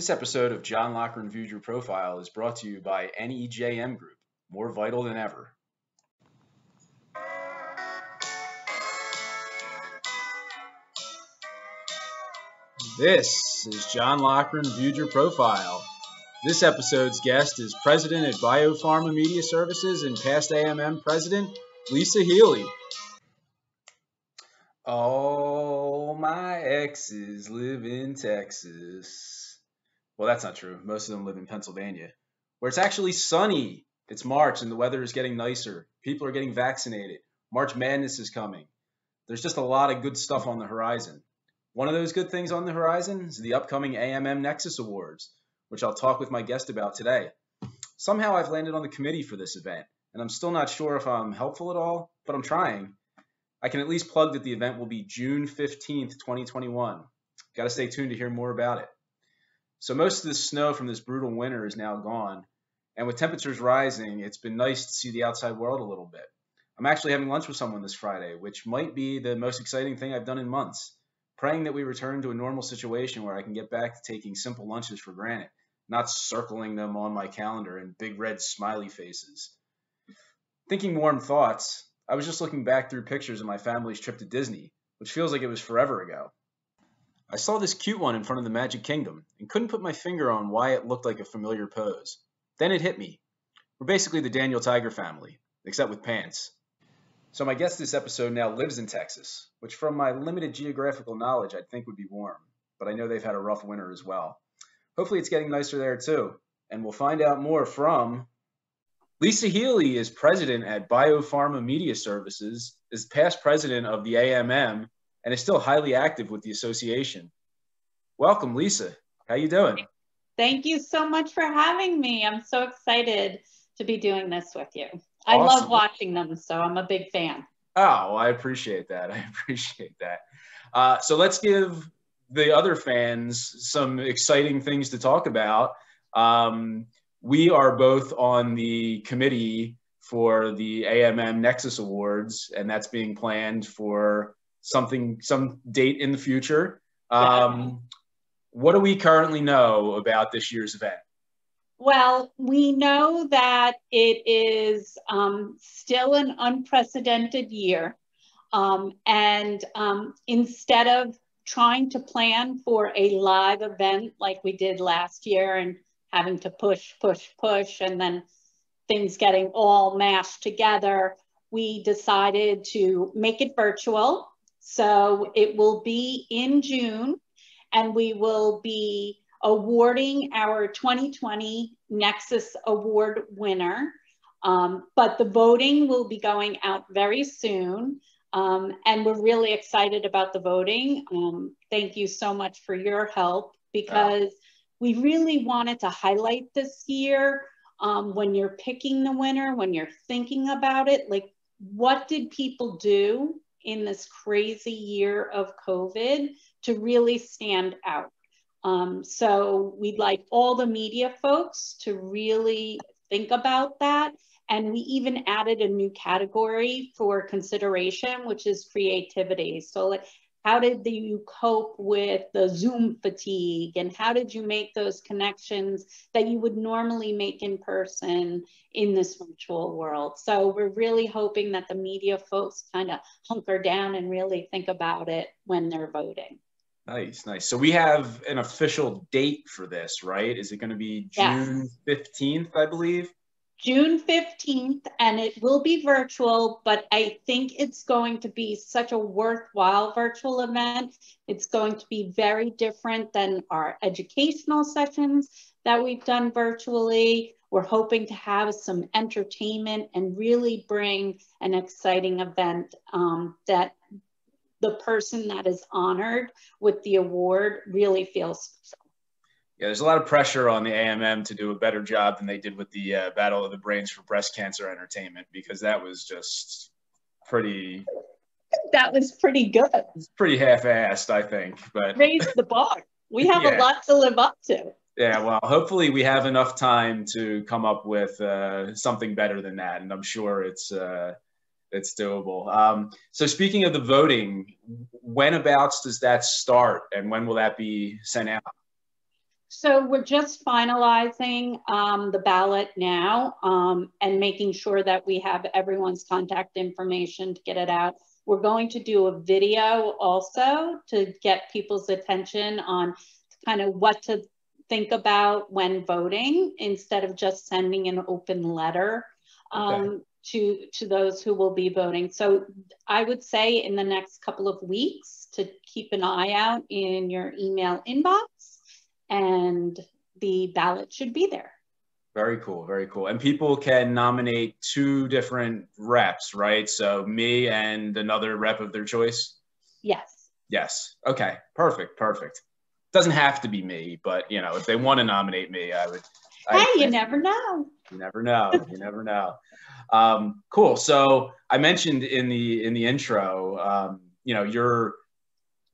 This episode of John Loughran Viewed Your Profile is brought to you by NEJM Group, more vital than ever. This is John Loughran Viewed Your Profile. This episode's guest is president at Biopharma Media Services and past AMM president, Lisa Healy. All my exes live in Texas. Well, that's not true. Most of them live in Pennsylvania, where it's actually sunny. It's March and the weather is getting nicer. People are getting vaccinated. March Madness is coming. There's just a lot of good stuff on the horizon. One of those good things on the horizon is the upcoming AMM Nexus Awards, which I'll talk with my guest about today. Somehow I've landed on the committee for this event, and I'm still not sure if I'm helpful at all, but I'm trying. I can at least plug that the event will be June 15th, 2021. Got to stay tuned to hear more about it. So, most of the snow from this brutal winter is now gone, and with temperatures rising, it's been nice to see the outside world a little bit. I'm actually having lunch with someone this Friday, which might be the most exciting thing I've done in months. Praying that we return to a normal situation where I can get back to taking simple lunches for granted, not circling them on my calendar in big red smiley faces. Thinking warm thoughts, I was just looking back through pictures of my family's trip to Disney, which feels like it was forever ago. I saw this cute one in front of the Magic Kingdom and couldn't put my finger on why it looked like a familiar pose. Then it hit me. We're basically the Daniel Tiger family, except with pants. So my guest this episode now lives in Texas, which from my limited geographical knowledge I'd think would be warm, but I know they've had a rough winter as well. Hopefully it's getting nicer there too, and we'll find out more from Lisa Healy is president at Biopharma Media Services, is past president of the AMM, and is still highly active with the association. Welcome, Lisa. How you doing? Thank you so much for having me. I'm so excited to be doing this with you. I awesome. love watching them, so I'm a big fan. Oh, I appreciate that. I appreciate that. Uh, so let's give the other fans some exciting things to talk about. Um, we are both on the committee for the AMM Nexus Awards, and that's being planned for something, some date in the future. Um, what do we currently know about this year's event? Well, we know that it is um, still an unprecedented year. Um, and um, instead of trying to plan for a live event like we did last year and having to push, push, push, and then things getting all mashed together, we decided to make it virtual. So it will be in June, and we will be awarding our 2020 Nexus Award winner. Um, but the voting will be going out very soon. Um, and we're really excited about the voting. Um, thank you so much for your help because we really wanted to highlight this year um, when you're picking the winner, when you're thinking about it, like what did people do in this crazy year of COVID to really stand out? Um, so we'd like all the media folks to really think about that. And we even added a new category for consideration, which is creativity. So like, how did you cope with the Zoom fatigue and how did you make those connections that you would normally make in person in this virtual world? So we're really hoping that the media folks kind of hunker down and really think about it when they're voting. Nice, nice. So we have an official date for this, right? Is it going to be June yes. 15th, I believe? June 15th, and it will be virtual, but I think it's going to be such a worthwhile virtual event. It's going to be very different than our educational sessions that we've done virtually. We're hoping to have some entertainment and really bring an exciting event um, that the person that is honored with the award really feels. Yeah, there's a lot of pressure on the AMM to do a better job than they did with the uh, Battle of the Brains for Breast Cancer Entertainment because that was just pretty. That was pretty good. It's pretty half-assed, I think. But raise the bar. We have yeah. a lot to live up to. Yeah, well, hopefully we have enough time to come up with uh, something better than that, and I'm sure it's uh, it's doable. Um, so speaking of the voting, when abouts does that start, and when will that be sent out? So we're just finalizing um, the ballot now um, and making sure that we have everyone's contact information to get it out. We're going to do a video also to get people's attention on kind of what to think about when voting instead of just sending an open letter um, okay. to, to those who will be voting. So I would say in the next couple of weeks to keep an eye out in your email inbox and the ballot should be there. Very cool, very cool. And people can nominate two different reps, right? So me and another rep of their choice? Yes. Yes. Okay. Perfect. Perfect. Doesn't have to be me, but you know, if they want to nominate me, I would. Hey, I, you never know. You never know. you never know. Um, cool. So I mentioned in the in the intro, um, you know, you're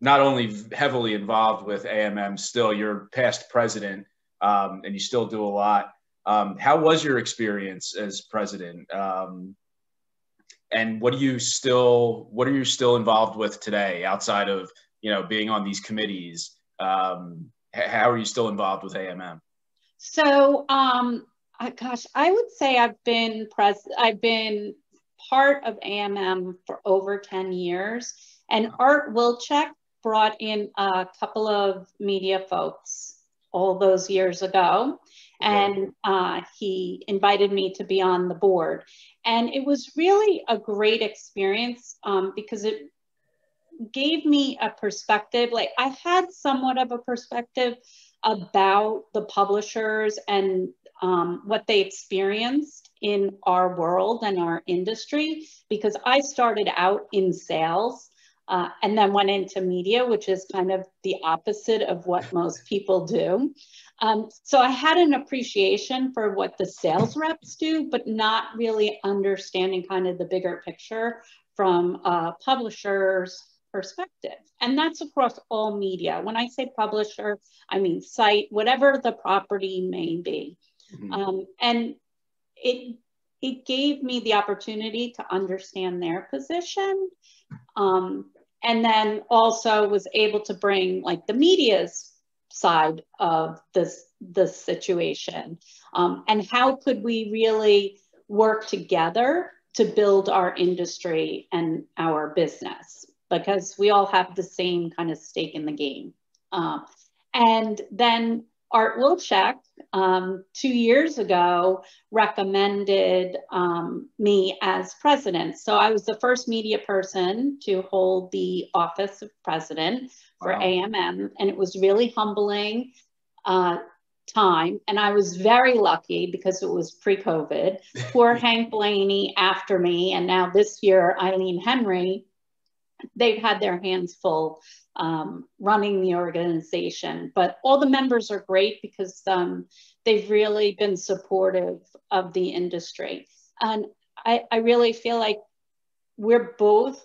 not only heavily involved with AMM, still you're past president, um, and you still do a lot. Um, how was your experience as president? Um, and what are you still what are you still involved with today outside of you know being on these committees? Um, how are you still involved with AMM? So, um, I, gosh, I would say I've been pres I've been part of AMM for over 10 years. And Art Wilczek brought in a couple of media folks all those years ago and uh, he invited me to be on the board. And it was really a great experience um, because it gave me a perspective. Like I had somewhat of a perspective about the publishers and um, what they experienced in our world and our industry because I started out in sales. Uh, and then went into media, which is kind of the opposite of what most people do. Um, so I had an appreciation for what the sales reps do, but not really understanding kind of the bigger picture from a publisher's perspective. And that's across all media. When I say publisher, I mean site, whatever the property may be. Mm-hmm. Um, and it it gave me the opportunity to understand their position um, and then also was able to bring like the media's side of this this situation. Um, and how could we really work together to build our industry and our business? Because we all have the same kind of stake in the game. Um, and then art wilczek um, two years ago recommended um, me as president. So I was the first media person to hold the office of president for wow. AMM, and it was really humbling uh, time. And I was very lucky because it was pre-COVID. Poor Hank Blaney after me, and now this year Eileen Henry. They've had their hands full um, running the organization. But all the members are great because um, they've really been supportive of the industry. And I, I really feel like we're both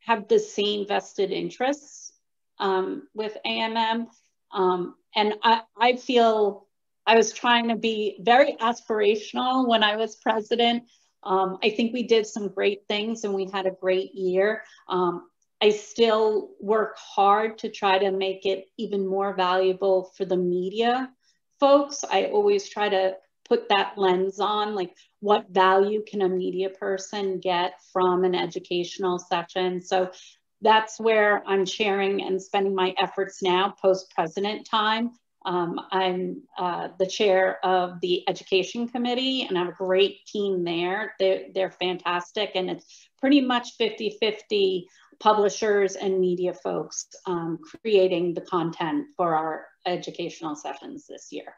have the same vested interests um, with AMM. Um, and I, I feel I was trying to be very aspirational when I was president. Um, I think we did some great things and we had a great year. Um, I still work hard to try to make it even more valuable for the media folks. I always try to put that lens on like what value can a media person get from an educational session. So that's where I'm sharing and spending my efforts now post president time. Um, I'm uh, the chair of the education committee and I have a great team there. They're, they're fantastic and it's pretty much 50 50 publishers and media folks um, creating the content for our educational sessions this year.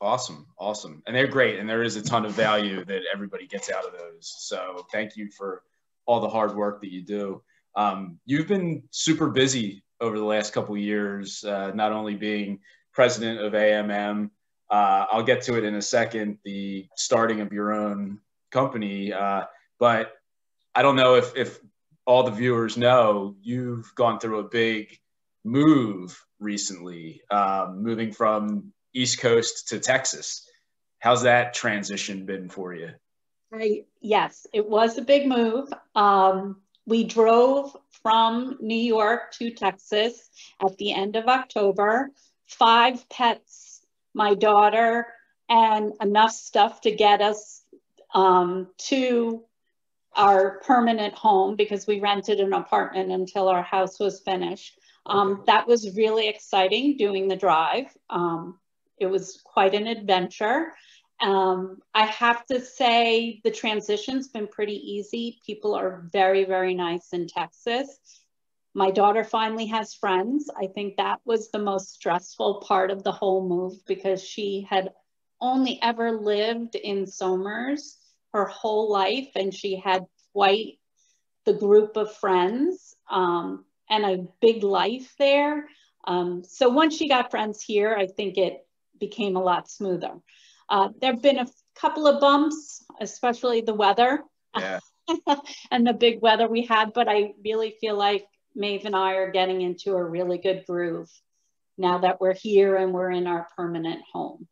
Awesome, awesome. And they're great. And there is a ton of value that everybody gets out of those. So thank you for all the hard work that you do. Um, you've been super busy over the last couple years, uh, not only being president of AMM, uh, I'll get to it in a second, the starting of your own company. Uh, but I don't know if, if all the viewers know, you've gone through a big move recently, um, moving from East Coast to Texas. How's that transition been for you? I, yes, it was a big move. Um, we drove from New York to Texas at the end of October five pets, my daughter, and enough stuff to get us um, to our permanent home because we rented an apartment until our house was finished. Um, okay. That was really exciting doing the drive. Um, it was quite an adventure. Um, I have to say the transition's been pretty easy. People are very, very nice in Texas. My daughter finally has friends. I think that was the most stressful part of the whole move because she had only ever lived in Somers her whole life and she had quite the group of friends um, and a big life there. Um, so once she got friends here, I think it became a lot smoother. Uh, there have been a couple of bumps, especially the weather yeah. and the big weather we had, but I really feel like Maeve and I are getting into a really good groove now that we're here and we're in our permanent home.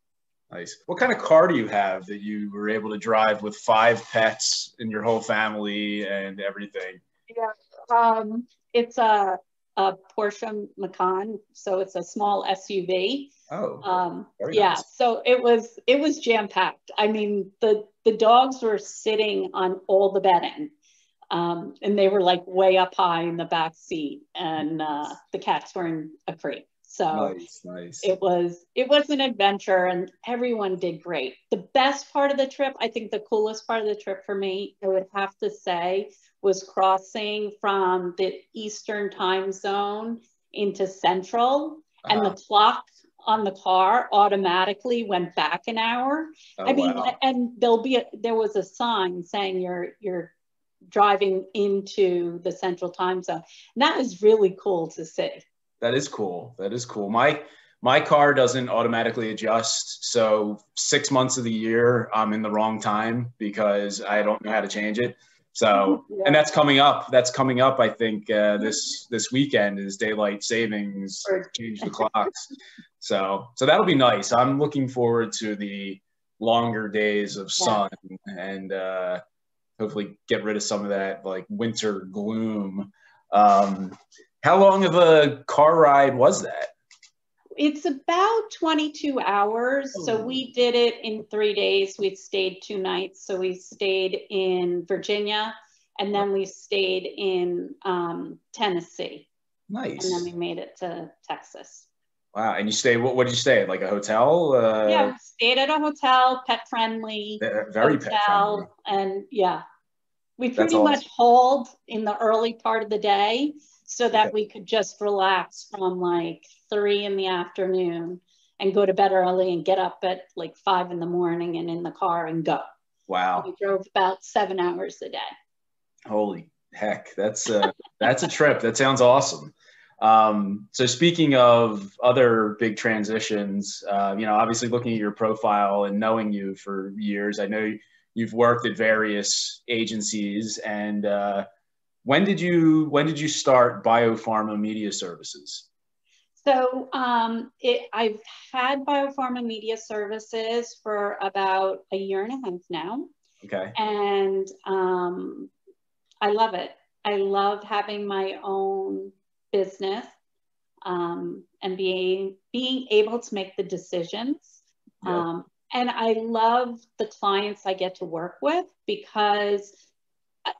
Nice. What kind of car do you have that you were able to drive with five pets and your whole family and everything? Yeah, um, it's a, a Porsche Macan, so it's a small SUV. Oh, um, yeah. Nice. So it was it was jam packed. I mean, the the dogs were sitting on all the bedding, um, and they were like way up high in the back seat, and uh, the cats were in a crate. So nice, nice. it was it was an adventure and everyone did great. The best part of the trip, I think the coolest part of the trip for me, I would have to say, was crossing from the Eastern time zone into Central uh-huh. and the uh-huh. clock on the car automatically went back an hour. Oh, I mean, wow. and there'll be a, there was a sign saying you're you're driving into the central time zone. And that was really cool to see. That is cool. That is cool. My my car doesn't automatically adjust. So six months of the year, I'm in the wrong time because I don't know how to change it. So, yeah. and that's coming up. That's coming up. I think uh, this this weekend is daylight savings. Change the clocks. So, so that'll be nice. I'm looking forward to the longer days of sun yeah. and uh, hopefully get rid of some of that like winter gloom. Um, how long of a car ride was that? It's about 22 hours. Oh. So we did it in three days. We stayed two nights. So we stayed in Virginia and then we stayed in um, Tennessee. Nice. And then we made it to Texas. Wow. And you stay, what, what did you stay at? Like a hotel? Uh, yeah, stayed at a hotel, pet friendly. Very hotel, pet friendly. And yeah, we pretty awesome. much hauled in the early part of the day so that we could just relax from like three in the afternoon and go to bed early and get up at like five in the morning and in the car and go. Wow. we drove about seven hours a day. Holy heck, that's a, that's a trip. That sounds awesome. Um, so speaking of other big transitions, uh, you know, obviously looking at your profile and knowing you for years, I know you've worked at various agencies and uh, when did you when did you start biopharma media services? So um, it, i've had biopharma media services for about a year and a half now. Okay. And um, i love it. I love having my own business um, and being being able to make the decisions. Um, and i love the clients i get to work with because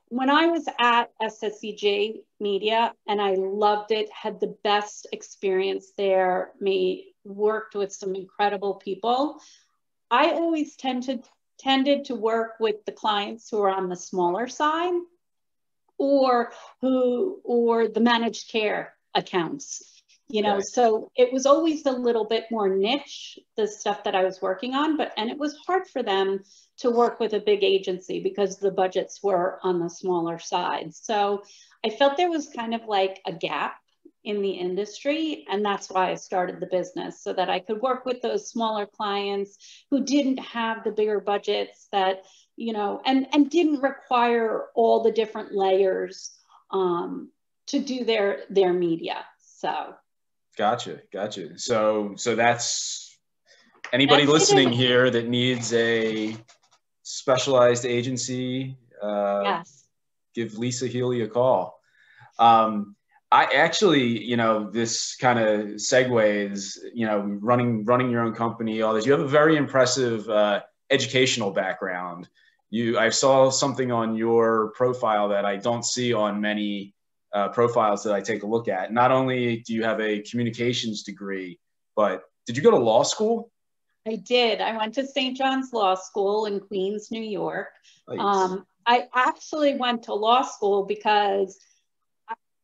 when I was at SSEG Media and I loved it, had the best experience there, me worked with some incredible people. I always tended tended to work with the clients who are on the smaller side or who or the managed care accounts you know? So it was always a little bit more niche the stuff that i was working on but and it was hard for them to work with a big agency because the budgets were on the smaller side. So i felt there was kind of like a gap in the industry and that's why i started the business so that i could work with those smaller clients who didn't have the bigger budgets that you know and and didn't require all the different layers um, to do their their media so Gotcha, gotcha. So, so that's anybody that's listening here that needs a specialized agency. Uh, yes. Give Lisa Healy a call. Um, I actually, you know, this kind of segues, you know, running running your own company, all this. You have a very impressive uh, educational background. You, I saw something on your profile that I don't see on many uh, profiles that I take a look at. Not only do you have a communications degree, but did you go to law school? I did. I went to St. John's Law School in Queens, New York. Nice. Um, I actually went to law school because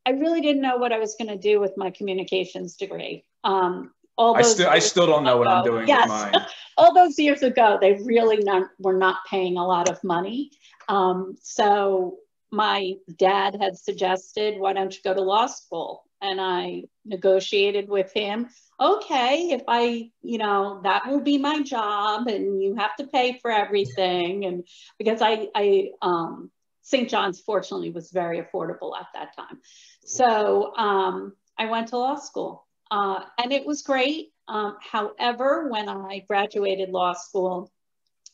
I really didn't know what I was going to do with my communications degree. Um, all I still, I still don't know what I'm doing yes, with mine. all those years ago, they really not, were not paying a lot of money. Um, so my dad had suggested, why don't you go to law school? And I negotiated with him. Okay, if I, you know, that will be my job and you have to pay for everything. And because I, I, um, St. John's fortunately was very affordable at that time. So um, I went to law school uh, and it was great. Um, however, when I graduated law school,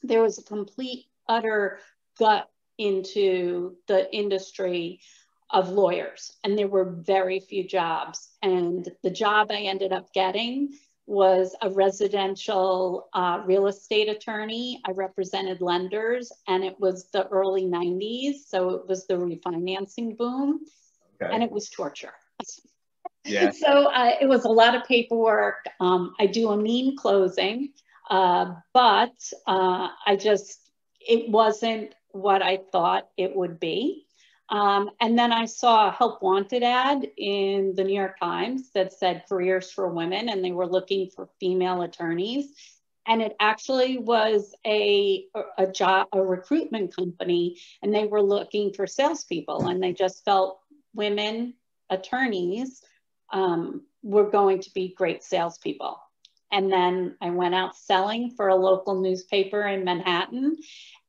there was a complete, utter gut into the industry of lawyers, and there were very few jobs. And the job I ended up getting was a residential uh, real estate attorney. I represented lenders, and it was the early 90s. So it was the refinancing boom, okay. and it was torture. Yeah. so uh, it was a lot of paperwork. Um, I do a mean closing, uh, but uh, I just, it wasn't what I thought it would be. Um, and then I saw a help wanted ad in the New York Times that said careers for women, and they were looking for female attorneys. And it actually was a, a job, a recruitment company, and they were looking for salespeople, and they just felt women attorneys um, were going to be great salespeople. And then I went out selling for a local newspaper in Manhattan.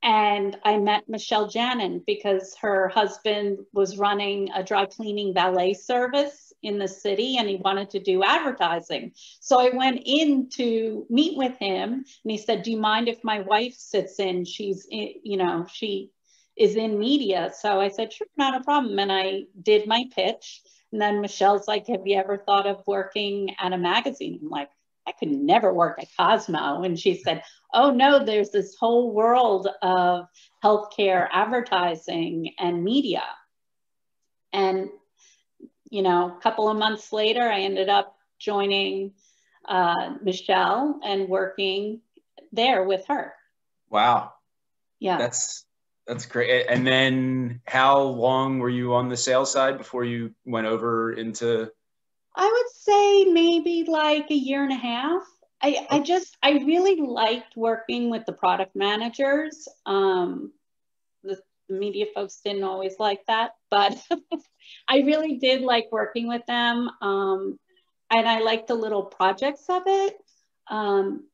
And I met Michelle Janin because her husband was running a dry cleaning valet service in the city and he wanted to do advertising. So I went in to meet with him and he said, Do you mind if my wife sits in? She's, in, you know, she is in media. So I said, Sure, not a problem. And I did my pitch. And then Michelle's like, Have you ever thought of working at a magazine? I'm like, I could never work at Cosmo. And she said, Oh, no, there's this whole world of healthcare advertising and media. And, you know, a couple of months later, I ended up joining uh, Michelle and working there with her. Wow. Yeah. That's that's great. And then how long were you on the sales side before you went over into I would say maybe like a year and a half. I, I just, I really liked working with the product managers. Um, the, the media folks didn't always like that, but I really did like working with them. Um, and I liked the little projects of it. Um,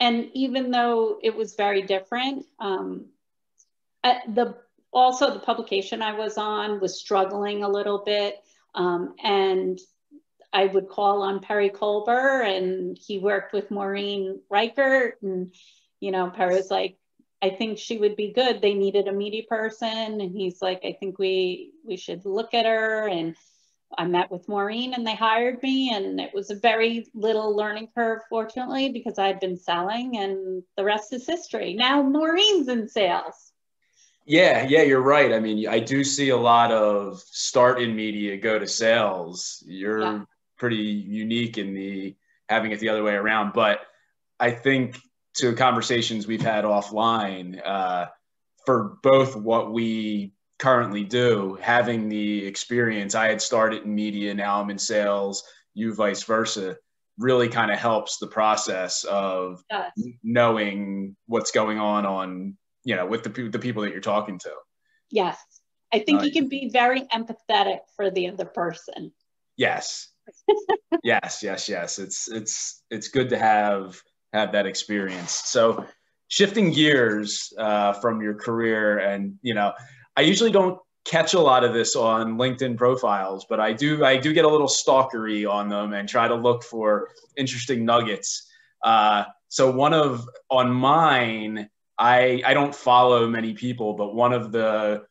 and even though it was very different, um, the also the publication I was on was struggling a little bit. Um, and I would call on Perry Colber and he worked with Maureen Reichert. And, you know, Perry was like, I think she would be good. They needed a media person. And he's like, I think we, we should look at her. And I met with Maureen and they hired me. And it was a very little learning curve, fortunately, because I'd been selling and the rest is history. Now Maureen's in sales. Yeah, yeah, you're right. I mean, I do see a lot of start in media, go to sales. You're yeah pretty unique in the having it the other way around. But I think to conversations we've had offline, uh, for both what we currently do, having the experience, I had started in media, now I'm in sales, you vice versa, really kind of helps the process of knowing what's going on on, you know, with the, the people that you're talking to. Yes. I think uh, you can be very empathetic for the other person. Yes yes, yes, yes. It's it's it's good to have have that experience. So shifting gears uh, from your career, and you know, I usually don't catch a lot of this on LinkedIn profiles, but I do I do get a little stalkery on them and try to look for interesting nuggets. Uh, so one of on mine, I I don't follow many people, but one of the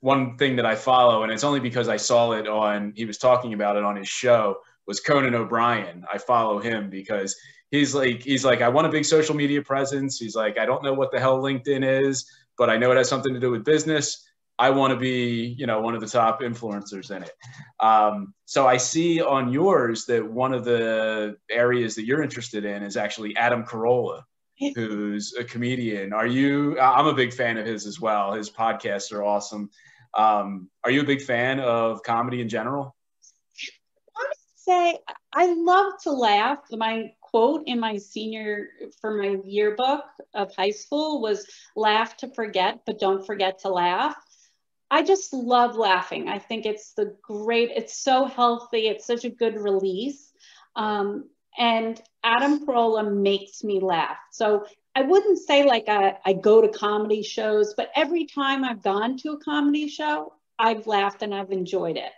one thing that I follow, and it's only because I saw it on. He was talking about it on his show. Was Conan O'Brien? I follow him because he's like he's like I want a big social media presence. He's like I don't know what the hell LinkedIn is, but I know it has something to do with business. I want to be, you know, one of the top influencers in it. Um, so I see on yours that one of the areas that you're interested in is actually Adam Carolla, who's a comedian. Are you? I'm a big fan of his as well. His podcasts are awesome. Um, are you a big fan of comedy in general? I say I love to laugh. My quote in my senior for my yearbook of high school was laugh to forget but don't forget to laugh i just love laughing i think it's the great it's so healthy it's such a good release um, and adam carolla makes me laugh so i wouldn't say like I, I go to comedy shows but every time i've gone to a comedy show i've laughed and i've enjoyed it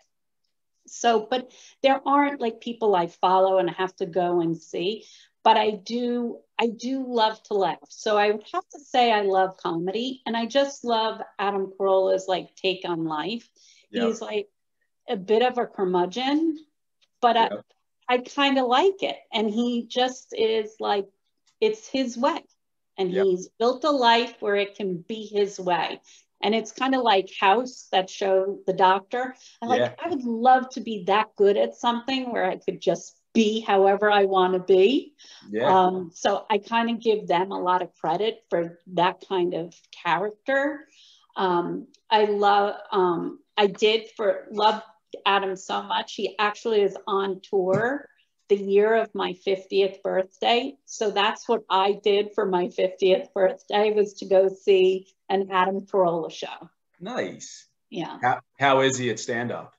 so, but there aren't like people I follow and I have to go and see. But I do, I do love to laugh. So I would have to say I love comedy, and I just love Adam Carolla's like take on life. Yep. He's like a bit of a curmudgeon, but yep. I, I kind of like it. And he just is like, it's his way. And yep. he's built a life where it can be his way and it's kind of like house that show the doctor i like yeah. i would love to be that good at something where i could just be however i want to be yeah. Um, so i kind of give them a lot of credit for that kind of character um, i love um, i did for love adam so much he actually is on tour the year of my 50th birthday. So that's what I did for my 50th birthday was to go see an Adam Carolla show. Nice. Yeah. How, how is he at stand up?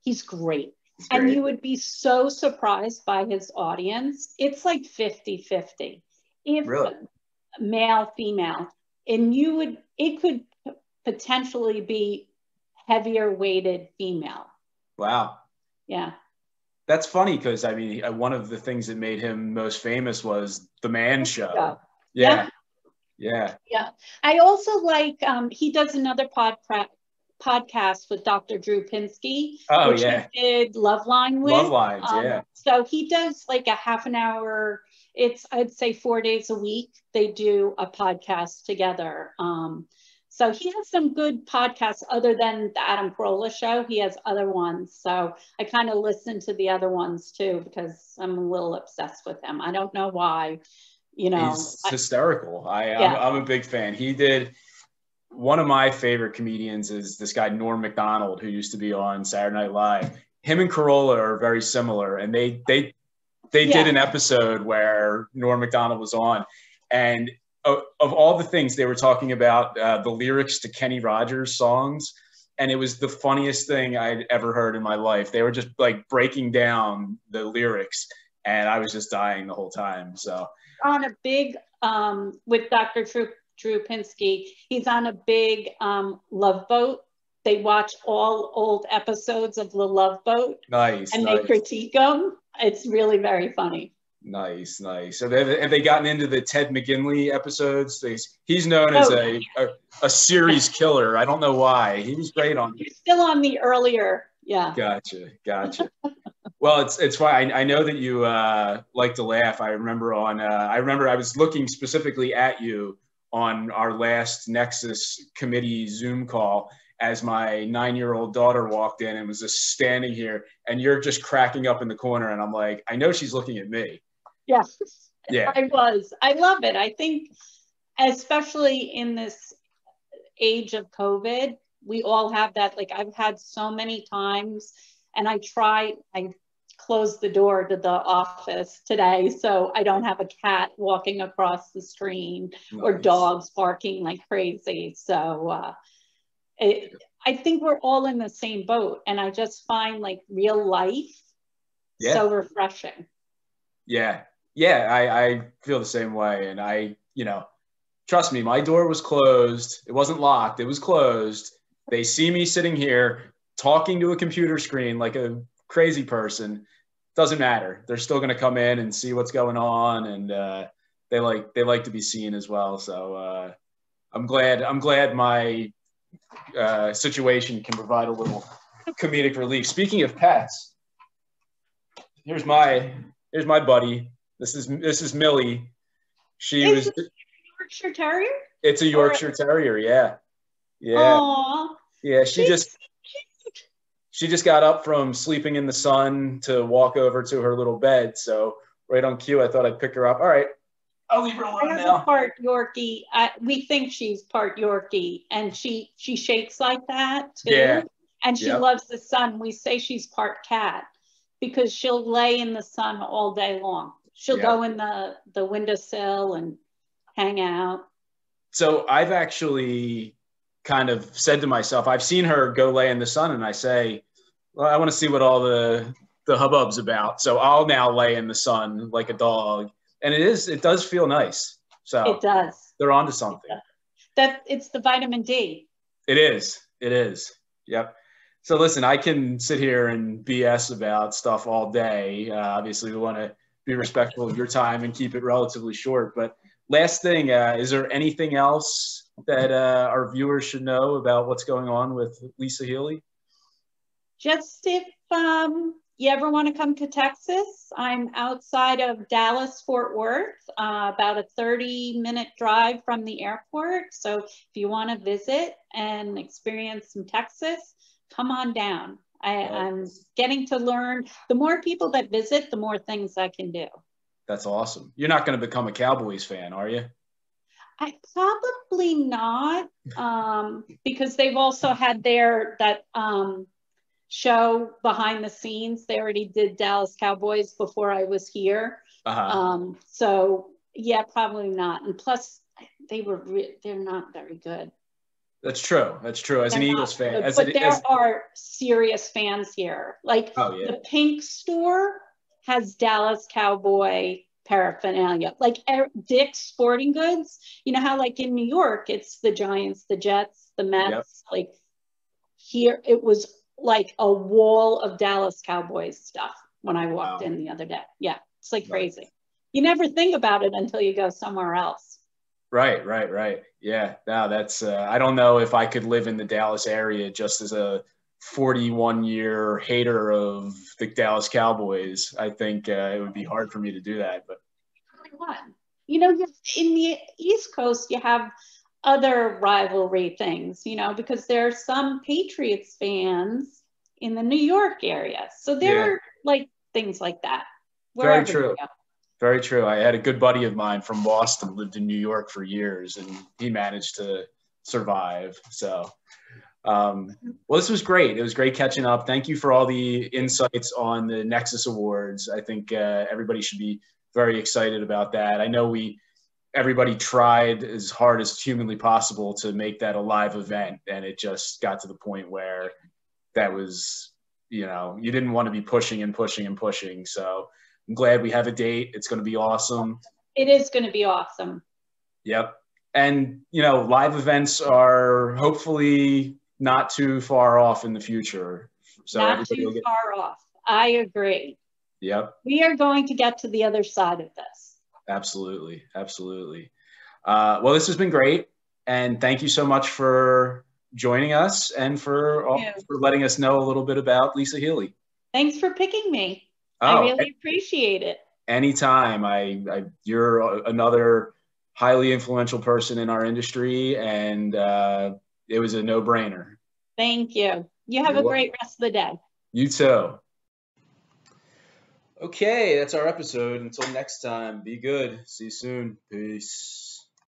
He's great. great. And you would be so surprised by his audience. It's like 50 50. If really? male, female, and you would, it could potentially be heavier weighted female. Wow. Yeah that's funny because I mean, uh, one of the things that made him most famous was the Man Show. Yeah. Yeah. Yeah. yeah. I also like um, he does another podcast podcast with Dr. Drew Pinsky. Oh which yeah. He did Loveline with. Love um, yeah. So he does like a half an hour. It's I'd say four days a week. They do a podcast together. Um, so he has some good podcasts other than the Adam Carolla show. He has other ones. So I kind of listen to the other ones too because I'm a little obsessed with him. I don't know why. You know, he's hysterical. I, yeah. I'm, I'm a big fan. He did one of my favorite comedians is this guy Norm Macdonald who used to be on Saturday Night Live. Him and Carolla are very similar, and they they they yeah. did an episode where Norm Macdonald was on, and of, of all the things they were talking about uh, the lyrics to Kenny Rogers songs, and it was the funniest thing I'd ever heard in my life. They were just like breaking down the lyrics, and I was just dying the whole time. So on a big um, with Dr. Drew, Drew Pinsky, he's on a big um, love boat. They watch all old episodes of the Love Boat. Nice. And nice. they critique them. It's really very funny. Nice, nice. Have they, have they gotten into the Ted McGinley episodes? he's known as oh. a, a, a series killer. I don't know why. He was great on. He's still on the earlier. Yeah. Gotcha, gotcha. well, it's it's fine. I, I know that you uh, like to laugh. I remember on. Uh, I remember I was looking specifically at you on our last Nexus committee Zoom call as my nine-year-old daughter walked in and was just standing here, and you're just cracking up in the corner, and I'm like, I know she's looking at me Yes. Yeah. I was. I love it. I think, especially in this age of COVID, we all have that. Like, I've had so many times, and I try, I closed the door to the office today so I don't have a cat walking across the street nice. or dogs barking like crazy. So, uh, it, I think we're all in the same boat. And I just find like real life yeah. so refreshing. Yeah, yeah, I, I feel the same way. And I, you know, trust me, my door was closed. It wasn't locked, it was closed. They see me sitting here talking to a computer screen like a crazy person. Doesn't matter. They're still going to come in and see what's going on. And uh, they like they like to be seen as well. So uh, I'm glad I'm glad my uh, situation can provide a little comedic relief. Speaking of pets, here's my here's my buddy. This is this is Millie. She Is was. it Yorkshire Terrier? It's a Yorkshire Terrier. Yeah, yeah, Aw, yeah. She she's just cute. she just got up from sleeping in the sun to walk over to her little bed. So right on cue, I thought I'd pick her up. All right, I'll leave her I alone have a now. part Yorkie. I, we think she's part Yorkie, and she she shakes like that too. Yeah. And she Yep. loves the sun. We say she's part cat because she'll lay in the sun all day long. She'll Yeah. go in the the windowsill and hang out. So I've actually kind of said to myself, I've seen her go lay in the sun, and I say, well, I want to see what all the the hubbub's about. So I'll now lay in the sun like a dog, and it is it does feel nice. So It does. they're onto something. That it's the vitamin D. It is. It is. Yep. So listen, I can sit here and BS about stuff all day. Uh, obviously, we want to be respectful of your time and keep it relatively short. But last thing, uh, is there anything else that uh, our viewers should know about what's going on with Lisa Healy? Just if um, you ever want to come to Texas, I'm outside of Dallas, Fort Worth, uh, about a 30 minute drive from the airport. So if you want to visit and experience some Texas, come on down. I, I'm getting to learn. The more people that visit, the more things I can do. That's awesome. You're not going to become a Cowboys fan, are you? I probably not, um, because they've also had their that um, show behind the scenes. They already did Dallas Cowboys before I was here, Uh-huh. um, so yeah, probably not. And plus, they were re- they're not very good. That's true. That's true. As an They're Eagles fan, good, but an, there as are serious fans here. Like oh yeah, the Pink Store has Dallas Cowboy paraphernalia, like Dick's Sporting Goods. You know how, like in New York, it's the Giants, the Jets, the Mets. Yep. Like here, it was like a wall of Dallas Cowboys stuff when I walked Wow. in the other day. Yeah, it's like crazy. You never think about it until you go somewhere else. Right, right, right. Yeah, Now that's. Uh, I don't know if I could live in the Dallas area just as a 41 year hater of the Dallas Cowboys. I think uh, it would be hard for me to do that. But You know, in the East Coast, you have other rivalry things, you know, because there are some Patriots fans in the New York area. So there Yeah. are like things like that. Very true. Very true. I had a good buddy of mine from Boston, lived in New York for years, and he managed to survive. So, um, well, this was great. It was great catching up. Thank you for all the insights on the Nexus Awards. I think uh, everybody should be very excited about that. I know we everybody tried as hard as humanly possible to make that a live event, and it just got to the point where that was, you know, you didn't want to be pushing and pushing and pushing. So I'm glad we have a date. It's going to be awesome. It is going to be awesome. Yep. And, you know, live events are hopefully not too far off in the future. So Not too get, far off. I agree. yep, We are going to get to the other side of this. absolutely. Absolutely. Uh, well, this has been great. And thank you so much for joining us and for, all, for letting us know a little bit about Lisa Healy. Thanks for picking me. Oh, I really appreciate it. anytime. I, I you're another highly influential person in our industry, and uh, it was a no-brainer. Thank you. You have You're a great rest of the day. You too. Okay, that's our episode. Until next time, be good. See you soon. Peace.